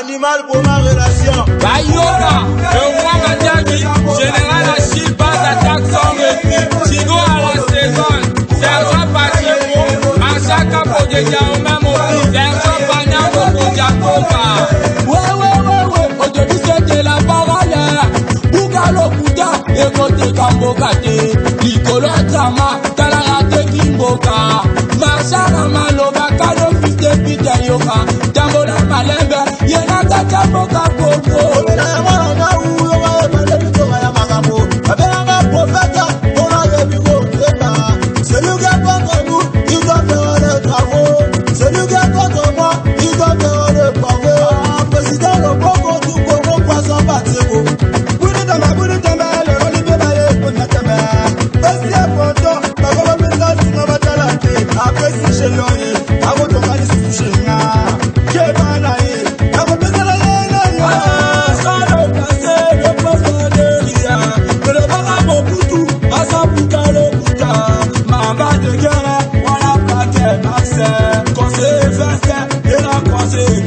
Animal pour ma relation. Bayona, le roi Madiaki, général Achille passe à Jackson et Chigo à la saison. Sergent Patimo, Machaka Pogeya, même aussi. Sergent Panamo Kojakoka. Ouais, ouais, ouais, ouais, aujourd'hui c'était la parole. Bougalo Kouta, et côté Kambokaté, Nicolas Tama. say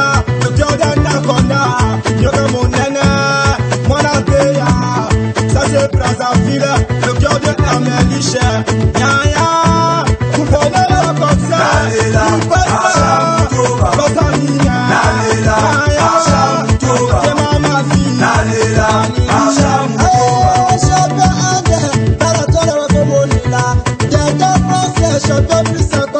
kona kutoda na kona nyoka munene mwana peya sase brazaville le cœur de la meliche yaya kupone la kosa kupasa kosa mina yaya kema mafi Champion plus important.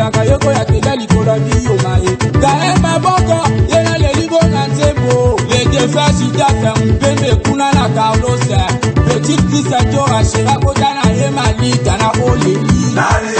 elaka yoko ya tela likolo miyoma ye kaye maboko yela lelibo na nzembo ledefa sudaka mpembe kuna na carlose petit kristatiora shera kota na ye malita na oleli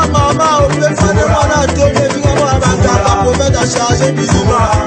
Zuma.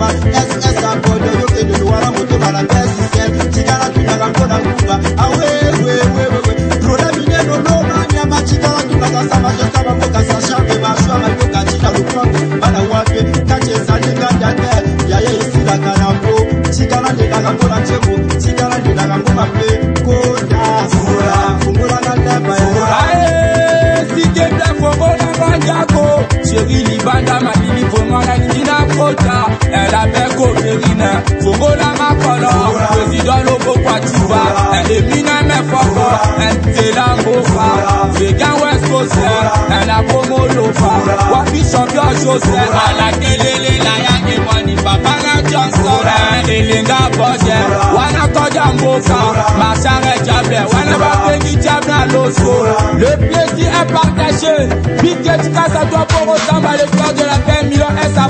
ngoba esinye sakhoto yokendeluwala muti balandasike cikala twinaka nkona nkuba awewewewe rona mineno nomanyama cikala tumakasamasosavamokasashave maswa manyokacitalukwa bana wake kacesa ndingandate yaye isilakanako cikala ndinaka nkona ncemo cikala ndinaka nkuba pe kodaunguranaaaesiketakobona manjako cekilibanda malilipomwana linji kọjá ẹ̀dá bẹ́ẹ̀ kò méjì náà fògólà má kọlọ òsìdọ́ ló kó pàtùwà èmi náà mẹ́fọ́ kọ ẹ̀ǹtẹ̀lá kò fà vegan west coast ẹ̀ ẹ̀dá kómó ló fà wọ́n fi sọ bí ọjọ́ sẹ́ alákélélé láyà ni wọ́n ní bàbá náà jọ ń sọ̀rọ̀ ìlíngà bọ́jẹ̀ wọn akọjá mbọ́sà màsàrẹ̀ jábẹ̀ wọn náà bá fẹ́ kí jábẹ̀ lọ́sọ̀ le plaisir est partagé.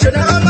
general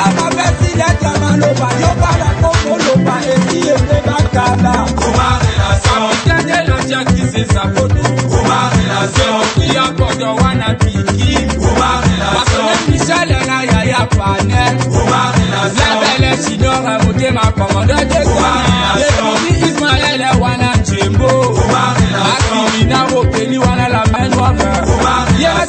sábà fẹ́ sílẹ̀ tí a máa lò bá yóò padà kókó lò bá èyí èdè bá kàlà. Kòmárìnàṣọ́. Jẹ́jẹ́ náà ṣe kí ṣe ṣàkóso. Kòmárìnàṣọ́. Kíyà gbọ́dọ̀ wà náà bí kí. Kòmárìnàṣọ́. Àtúntò ìṣẹ̀lẹ̀ náà yàyà pàánẹ́. Kòmárìnàṣọ́. Lábẹ́lẹ̀ ṣìdọ́ àmọ̀dé máa pọ̀mọ́dọ́ jẹ́ Kòmárìnàṣọ́. Èmi ní Ismaẹ̀lẹ̀ wà náà jèmbó. Kòmárìnàṣọ́. Àti ìnáwó pẹ̀lú wà náà làmẹ́nu ọ̀fẹ́. Kòmárìnàṣọ́. Yẹ́n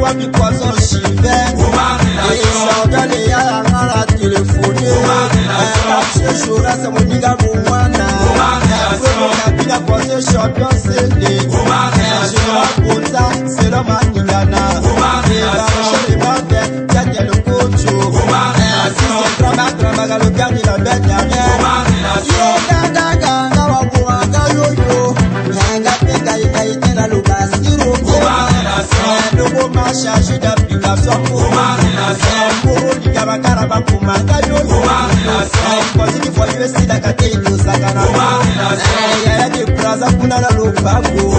Pourquoi tu crois en Sylvain Saudade ya rara telefone Shora sa mo niga mo wana Folo na bila kwa se shoto sele Shora kota selo ma tulana Eba shori ma fe jajelo kocho Asise drama drama galo gani la bete ame somolinga bakala bakumaka yokozilifolio esilaka te ilosakana eh, yaya debraza kuna na lopango